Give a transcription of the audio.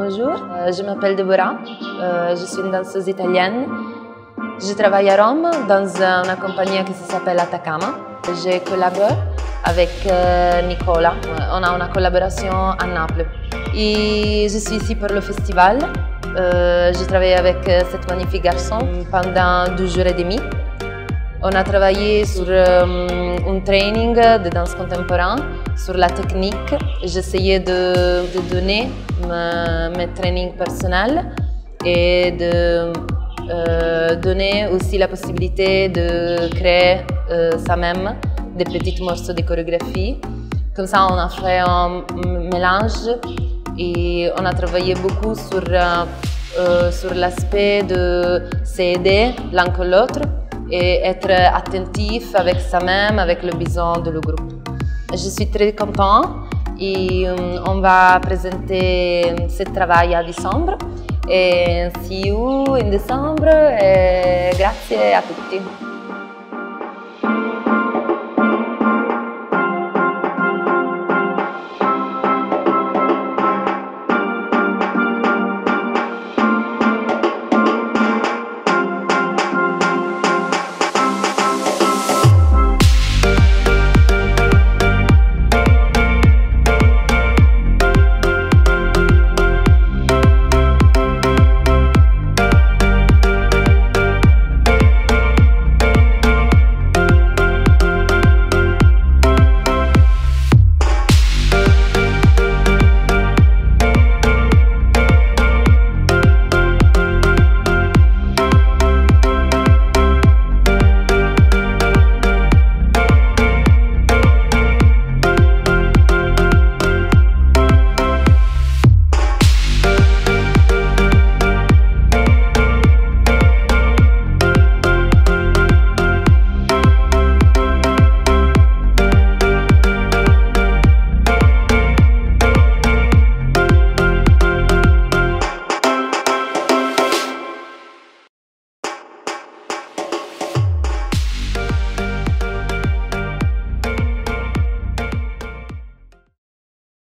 Euh, je m'appelle Deborah, euh, je suis une danseuse italienne. Je travaille à Rome dans une compagnie qui s'appelle Atacama. Je collabore avec euh, Nicola. On a une collaboration à Naples. Et je suis ici pour le festival. je travaille avec cet magnifique garçon pendant deux jours et demi. On a travaillé sur un training de danse contemporaine, sur la technique. J'essayais de, de, donner mes trainings personnels et de euh, donner aussi la possibilité de créer euh, ça-même des petits morceaux de chorégraphie. Comme ça, on a fait un mélange et on a travaillé beaucoup sur, euh, sur l'aspect de s'aider l'un que l'autre et être attentif avec soi-même, avec le besoin de le groupe. Je suis très contente et on va présenter ce travail à décembre. E see you in December e grazie a tutti.